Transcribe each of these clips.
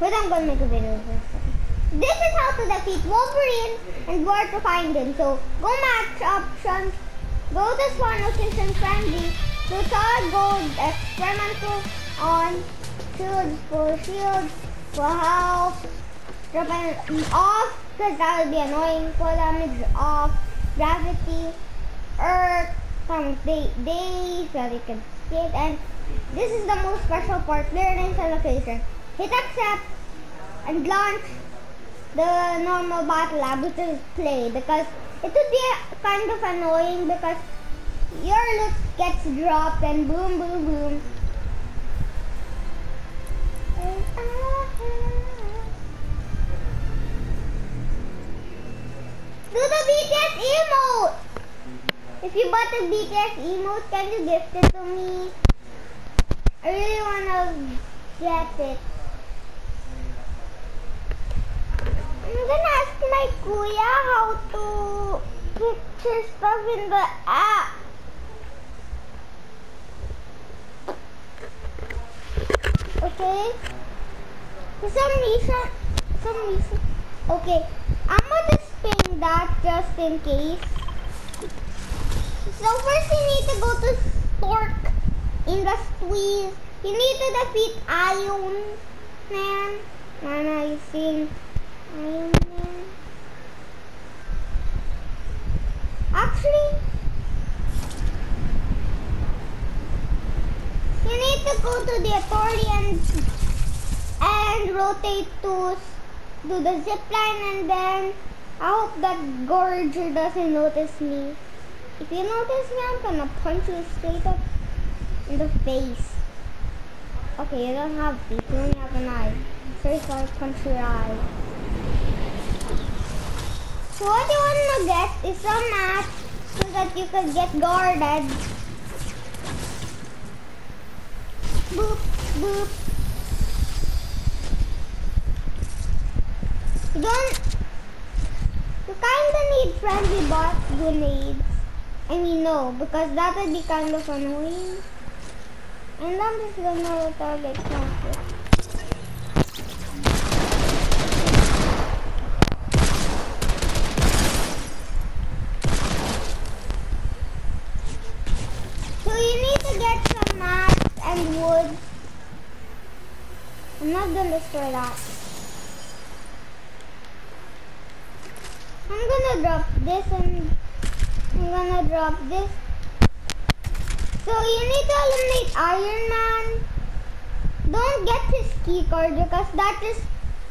But I'm gonna make a video of this. This is how to defeat Wolverine and where to find him. So go match options, go to spawn location friendly, to solid gold, experimental on, shields for shields for health, drop an off, because that would be annoying, full damage off, gravity, earth, some day, days that you can skate, and this is the most special part, learning location. Hit accept and launch the normal battle lab, which is play, because it would be kind of annoying because your loot gets dropped and boom, boom, boom. Do the BTS emote! If you bought the BTS emote, can you gift it to me? I really wanna get it. I'm gonna ask my kuya how to picture stuff in the app. Okay? For some reason, some reason. Okay, I'm gonna just ping that just in case. So first you need to go to Stork in the squeeze. You need to defeat Iron Man. Nana, you see Iron Man. Actually, you need to go to the authority and, rotate to do the zip line and then I hope that Gorger doesn't notice me. If you notice me, I'm gonna punch you straight up in the face. Okay, you don't have teeth, you only have an eye. So if I punch your eye. So what you want to get is a match so that you can get guarded. Boop, boop. You don't. You kinda need friendly boss grenades. I mean, no, because that would be kind of annoying. And I'm just gonna target conflict. So you need to get some mats and wood. I'm not gonna destroy that. I'm gonna drop this and I'm gonna drop this. So you need to eliminate Iron Man. Don't get his key card because that is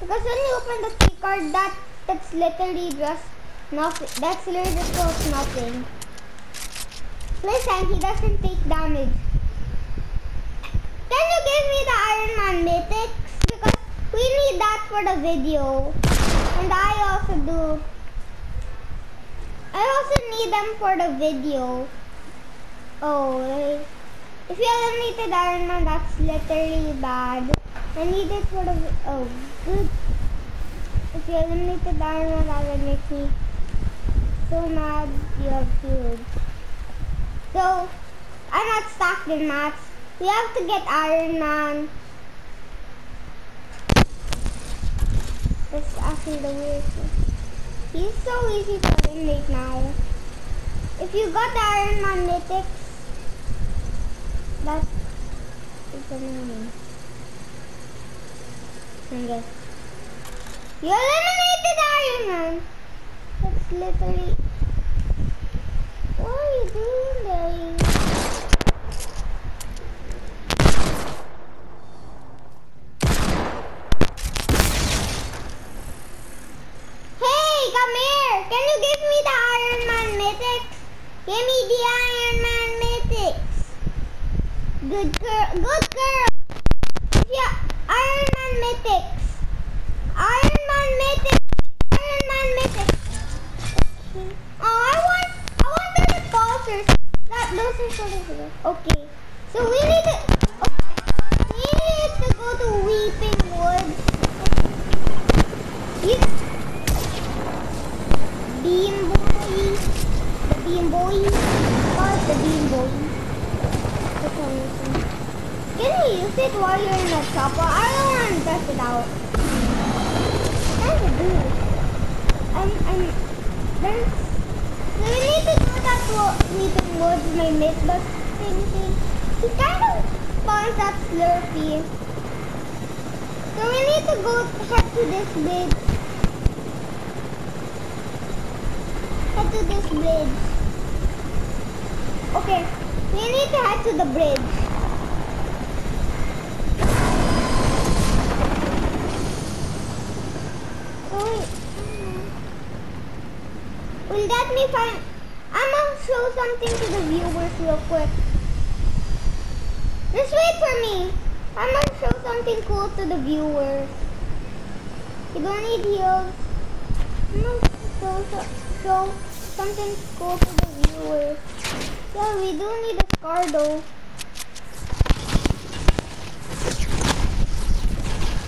because when you open the key card that that's literally just nothing. That's literally just nothing. Listen, he doesn't take damage. Can you give me the Iron Man mythics? Because we need that for the video. And I also do. I also need them for the video. Oh, if you eliminated Iron Man, that's literally bad. I need it for the, oh, good. If you eliminated Iron Man, that would make me so mad you have healed. So, I'm not stacked in mats. We have to get Iron Man. That's actually the weird thing. He's so easy to eliminate now. If you got the Iron Man mythics, that's it's annoying. Okay. You eliminated Iron Man! That's literally... What are you doing there? Hey, come here! Can you give me the Iron Man mythics? Give me the Iron Man mythics. Good girl, good girl. Yeah, Iron Man mythics. Iron Man mythics. Iron Man mythics. Oh, I want, I want the repulsors. That those are sort of okay. So we need to, okay. we need to go to Weeping Woods. You, Beam Boy, the Beam Boy, call the Beam Boy. This one, this one. Can you use it while you're in a chopper? I don't want to test it out. I'm, I'm, we need to that to Weeping Woods, my mythbus thing. He kind of spawns at Slurpy. So we need to go head to this bridge. Head to this bridge. Okay, we need to head to the bridge. Oh, That me find? I'm gonna show something to the viewers real quick. Just wait for me. I'm gonna show something cool to the viewers. You don't need heels. I'm gonna show, show something cool to the viewers. Yeah, we do need a scar though.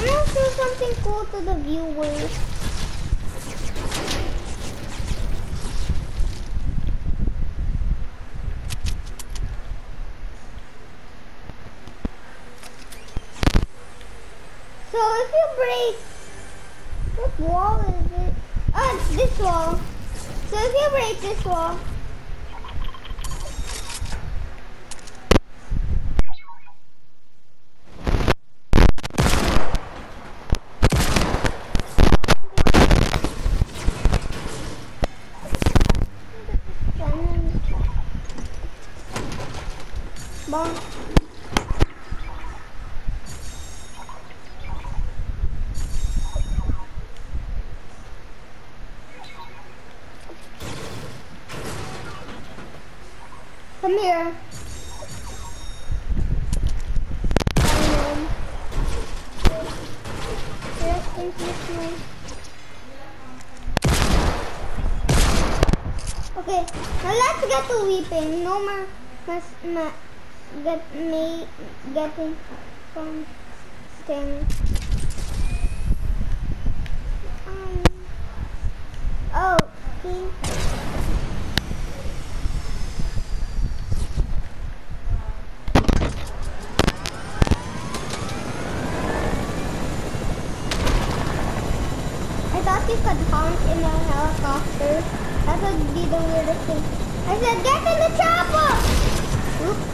I'm gonna show something cool to the viewers. So if you break, what wall is it? Oh, this wall. So if you break this wall, Come here. Okay, now let's get to weeping. No more mas, ma, get me getting from sting. Um, oh, see. I thought you could honk in a helicopter. That would be the weirdest thing. I said, get in the chopper! Oops.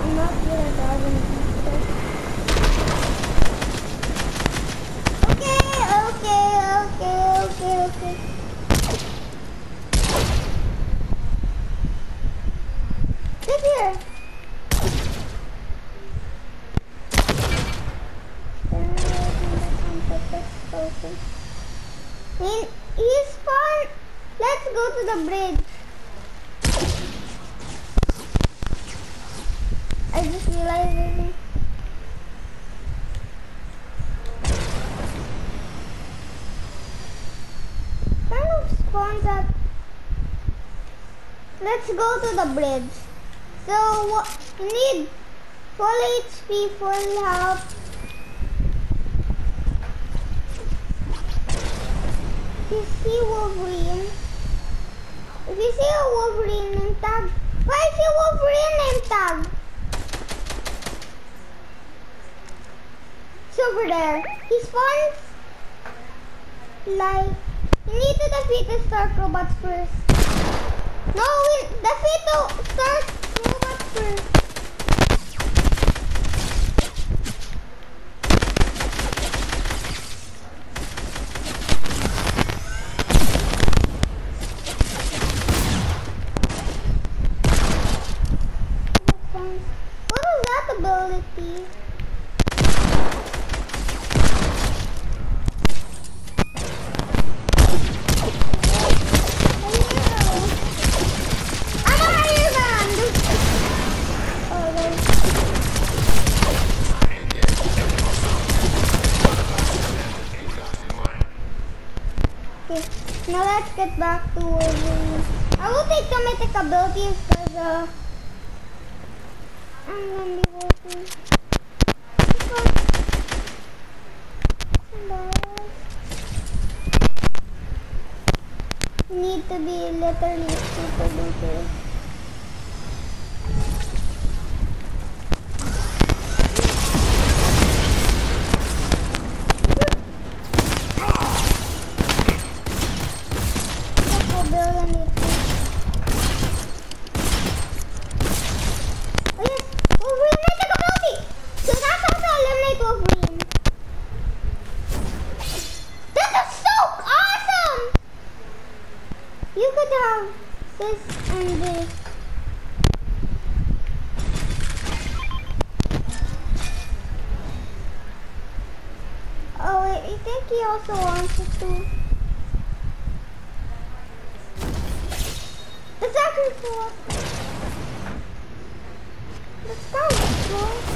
I'm not good at either. Okay, okay, okay, okay, okay. Sit here. He, he's fun. Let's go to the bridge. I just realized. Kind of spawns at. Let's go to the bridge. So what you need full HP, full health. You see Wolverine, if you see a Wolverine name tag, why is your Wolverine name tag? Over there. He spawns like you need to defeat the Stark robots first. No, we defeat the Stark robots first. What is that ability? I'm a higher band. Oh, there's- Okay, now let's get back to Wolverine. I will take the mythic abilities because uh, I'm gonna be. You need to be literally super duper. Monkey also wants us to. Floor. Let's go, go.